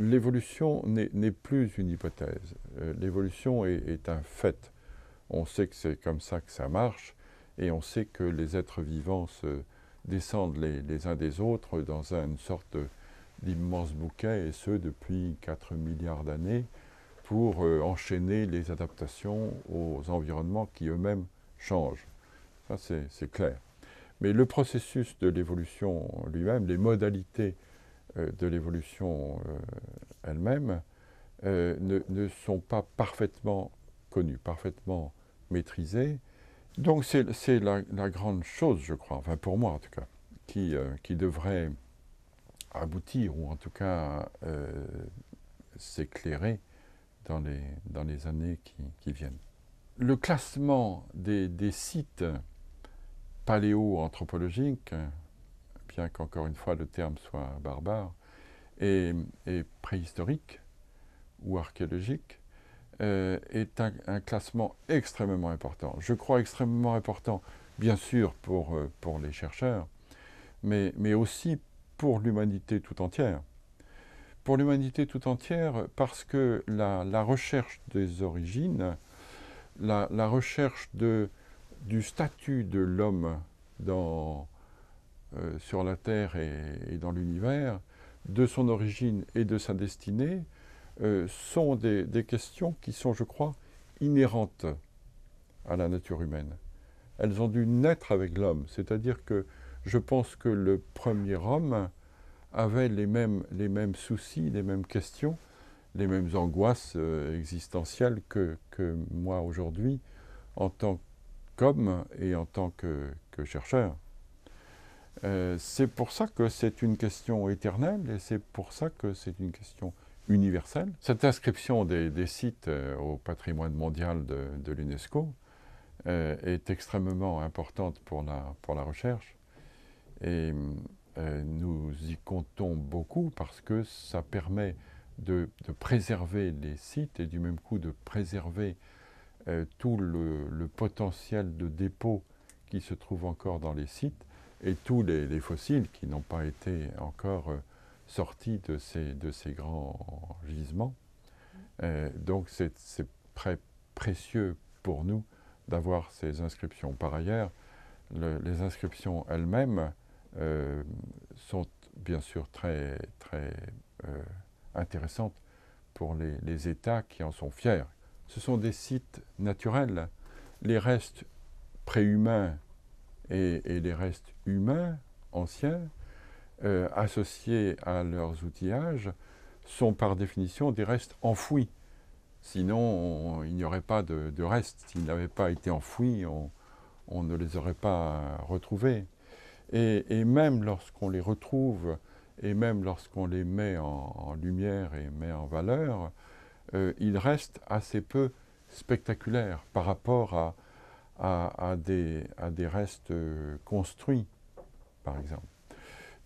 l'évolution n'est plus une hypothèse. Euh, l'évolution est, un fait. On sait que c'est comme ça que ça marche, et on sait que les êtres vivants se descendent les, uns des autres dans une sorte d'immense bouquet, et ce depuis 4 milliards d'années, pour euh, enchaîner les adaptations aux environnements qui eux-mêmes changent. Ça, c'est clair. Mais le processus de l'évolution lui-même, les modalités de l'évolution euh, elle-même, euh, ne, sont pas parfaitement connues, parfaitement maîtrisées. Donc c'est la, grande chose, je crois, enfin pour moi en tout cas, qui, qui devrait aboutir, ou en tout cas s'éclairer dans les, dans les années qui, viennent. Le classement des, des sites paléo-anthropologiques, bien qu'encore une fois le terme soit barbare, et, préhistorique ou archéologique, euh, est un, classement extrêmement important. Je crois extrêmement important, bien sûr, pour, euh, pour les chercheurs, mais, mais aussi pour l'humanité tout entière. Pour l'humanité tout entière, parce que la, recherche des origines, la, la recherche de, du statut de l'homme dans, euh, sur la Terre et, dans l'univers, de son origine et de sa destinée, euh, sont des, questions qui sont, je crois, inhérentes à la nature humaine. Elles ont dû naître avec l'homme, c'est-à-dire que je pense que le premier homme avait les mêmes, les mêmes soucis, les mêmes questions, les mêmes angoisses euh, existentielles que, que moi aujourd'hui, en tant qu'homme et en tant que chercheur. Euh, c'est pour ça que c'est une question éternelle et c'est pour ça que c'est une question universelle. Cette inscription des, sites euh, au patrimoine mondial de, l'UNESCO euh, est extrêmement importante pour la, pour la recherche et nous y comptons beaucoup parce que ça permet de, préserver les sites et du même coup de préserver tout le, le, potentiel de dépôt qui se trouve encore dans les sites et tous les, fossiles qui n'ont pas été encore euh, sortis de ces, de ces grands gisements. Euh, donc c'est très précieux pour nous d'avoir ces inscriptions. Par ailleurs, les inscriptions elles-mêmes euh, sont bien sûr très, très intéressantes pour les, les, États qui en sont fiers. Ce sont des sites naturels. Les restes préhumains et, les restes humains anciens euh, associés à leurs outillages sont par définition des restes enfouis. Sinon, il n'y aurait pas de, restes. S'ils n'avaient pas été enfouis, on, ne les aurait pas retrouvés. Et, même lorsqu'on les retrouve, et même lorsqu'on les met en, lumière et met en valeur, euh, ils restent assez peu spectaculaires par rapport à, à, des, restes euh, construits, par exemple.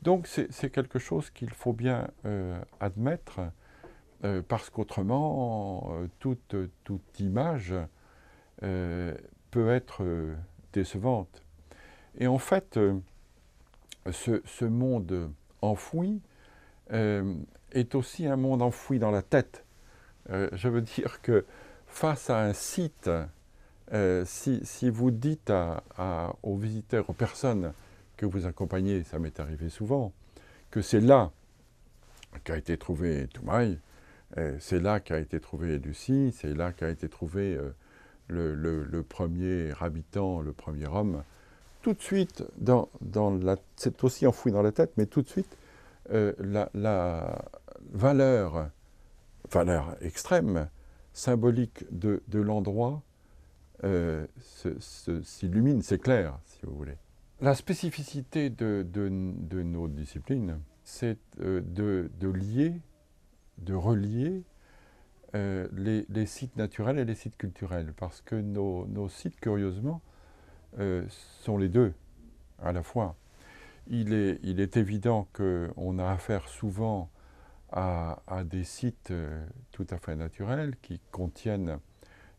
Donc c'est quelque chose qu'il faut bien euh, admettre, euh, parce qu'autrement, toute, image peut être décevante. Et en fait, ce, monde enfoui est aussi un monde enfoui dans la tête. je veux dire que face à un site euh, si, vous dites aux visiteurs, aux personnes que vous accompagnez, ça m'est arrivé souvent, que c'est là qu'a été trouvé Toumaï, euh, c'est là qu'a été trouvé Lucie, c'est là qu'a été trouvé euh, le, premier habitant, le premier homme, tout de suite, c'est aussi enfoui dans la tête, mais tout de suite, la, valeur, extrême, symbolique de l'endroit euh, s'illumine, c'est clair, si vous voulez. La spécificité de, nos disciplines, c'est euh, de, lier, de relier euh, les, sites naturels et les sites culturels, parce que nos, sites, curieusement, sont les deux à la fois. Il est, évident qu'on a affaire souvent à des sites tout à fait naturels qui contiennent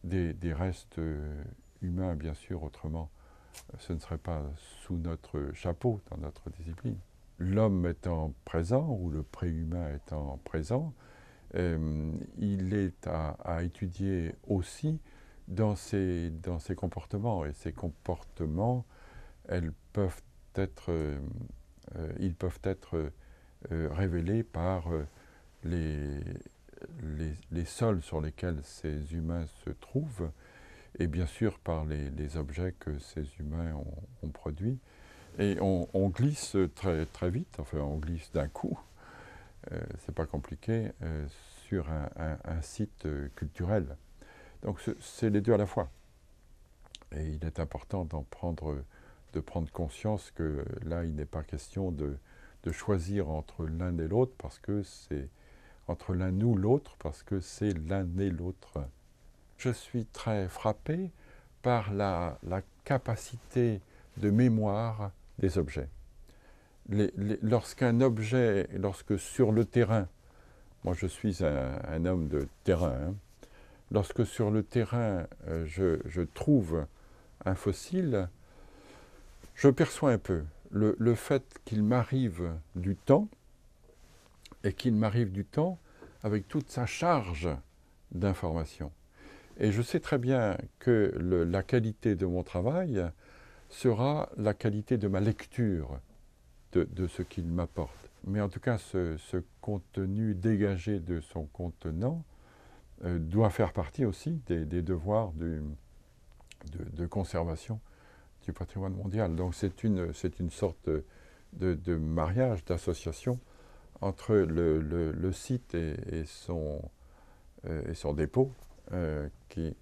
des, restes euh, humains, bien sûr, autrement, ce ne serait pas sous notre chapeau, dans notre discipline. L'homme étant présent, ou le préhumain étant présent, il est à, étudier aussi dans ses, dans ses comportements. Et ces comportements, elles peuvent être, ils peuvent être révélés par les, les, sols sur lesquels ces humains se trouvent, et bien sûr par les, objets que ces humains ont, produits. Et on, glisse très, très vite, enfin on glisse d'un coup, euh, c'est pas compliqué, euh, sur un, site culturel. Donc c'est les deux à la fois. Et il est important d'en prendre, de prendre conscience que là, il n'est pas question de, de choisir entre l'un et l'autre parce que c'est entre l'un ou l'autre parce que c'est l'un et l'autre. Je suis très frappé par la, capacité de mémoire des objets. Lorsqu'un objet, lorsque sur le terrain, moi je suis un, homme de terrain, hein, lorsque sur le terrain euh, je, trouve un fossile, je perçois un peu le fait qu'il m'arrive du temps, et qu'il m'arrive du temps avec toute sa charge d'informations. Et je sais très bien que la qualité de mon travail sera la qualité de ma lecture de, ce qu'il m'apporte. Mais en tout cas, ce, contenu dégagé de son contenant euh, doit faire partie aussi des, devoirs de, conservation du patrimoine mondial. Donc c'est une, une sorte de mariage, d'association entre le, site et, son, euh, son, dépôt euh, qu'il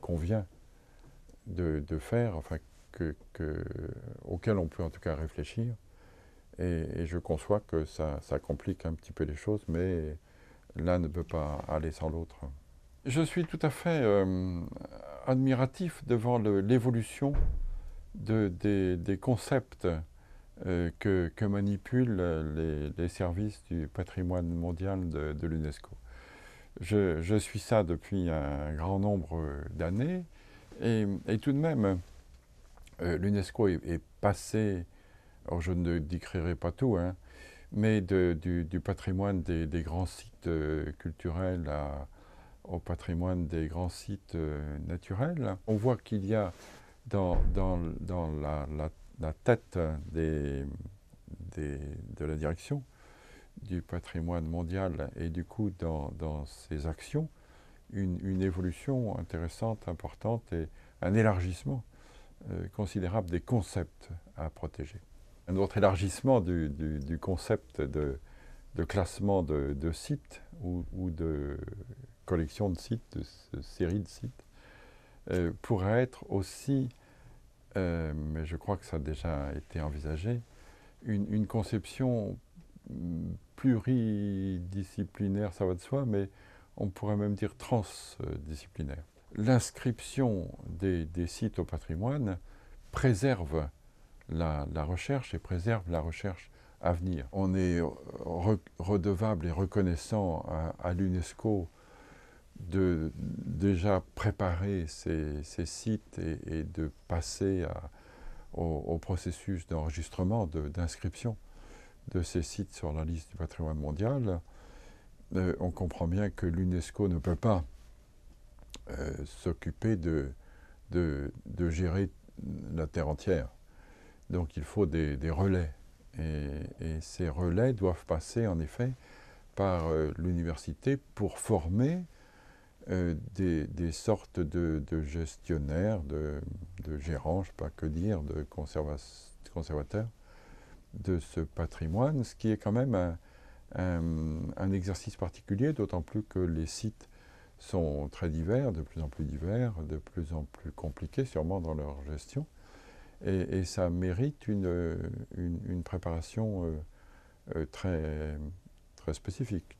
convient de, faire, enfin, que, auquel on peut en tout cas réfléchir. Et, je conçois que ça, complique un petit peu les choses, mais l'un ne peut pas aller sans l'autre. Je suis tout à fait euh, admiratif devant l'évolution de, des, concepts euh, que, manipulent les, services du patrimoine mondial de, l'UNESCO. Je, suis ça depuis un grand nombre d'années et, tout de même, euh, l'UNESCO est, passé, je ne décrirai pas tout, hein, mais du, patrimoine des, grands sites euh, culturels au patrimoine des grands sites naturels. On voit qu'il y a dans, la, la la tête de la direction du patrimoine mondial et du coup dans, dans ses actions une, évolution intéressante, importante et un élargissement euh, considérable des concepts à protéger. Un autre élargissement du, du, concept de, de classement de, de sites ou, ou, de collection de sites, de, série de sites, euh, pourrait être aussi euh, mais je crois que ça a déjà été envisagé, une, conception pluridisciplinaire, ça va de soi, mais on pourrait même dire transdisciplinaire. L'inscription des, sites au patrimoine préserve la, recherche et préserve la recherche à venir. On est redevable et reconnaissant à l'UNESCO de déjà préparer ces, sites et, de passer au, processus d'enregistrement, d'inscription de, ces sites sur la liste du patrimoine mondial, euh, on comprend bien que l'UNESCO ne peut pas euh, s'occuper de, de, gérer la Terre entière. Donc il faut des, relais. Et, ces relais doivent passer en effet par euh, l'université pour former euh, des, sortes de, gestionnaires, de, gérants, je ne sais pas que dire, de conservateurs de ce patrimoine, ce qui est quand même un, exercice particulier, d'autant plus que les sites sont très divers, de plus en plus divers, de plus en plus compliqués sûrement dans leur gestion, et, ça mérite une, préparation euh, euh, très, très spécifique.